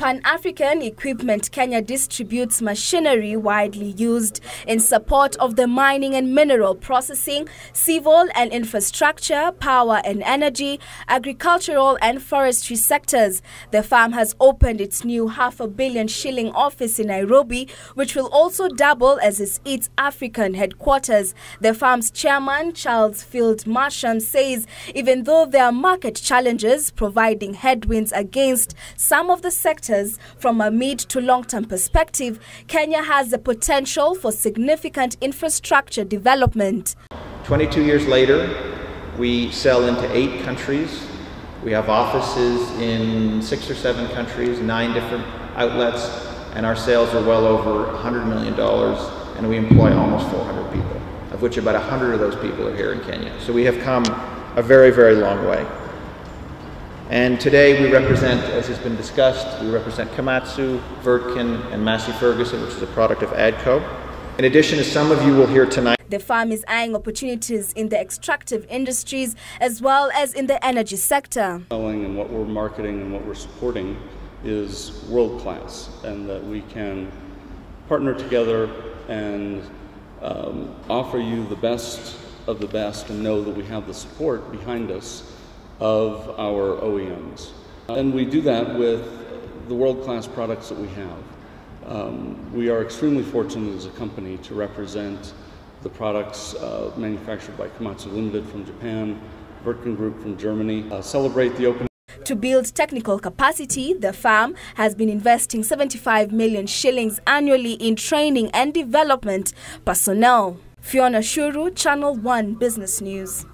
Pan-African Equipment Kenya distributes machinery widely used in support of the mining and mineral processing, civil and infrastructure, power and energy, agricultural and forestry sectors. The firm has opened its new half a billion shilling office in Nairobi, which will also double as its African headquarters. The firm's chairman, Charles Field Marsham, says even though there are market challenges providing headwinds against some of the sectors from a mid to long term perspective, Kenya has the potential for significant infrastructure development. 22 years later, we sell into eight countries. We have offices in six or seven countries, nine different outlets, and our sales are well over $100 million, and we employ almost 400 people, of which about 100 of those people are here in Kenya. So we have come a very, very long way. And today we represent, as has been discussed, we represent Komatsu, Wirtgen, and Massey Ferguson, which is a product of AGCO. In addition, as some of you will hear tonight, the farm is eyeing opportunities in the extractive industries as well as in the energy sector. And what we're marketing and what we're supporting is world class, and that we can partner together and um, offer you the best of the best and know that we have the support behind us of our OEMs. And we do that with the world-class products that we have. Um, we are extremely fortunate as a company to represent the products uh, manufactured by Komatsu Limited from Japan, Wirtgen Group from Germany, uh, celebrate the opening to build technical capacity, the firm has been investing 75 million shillings annually in training and development personnel. Fiona Shuru, Channel 1 Business News.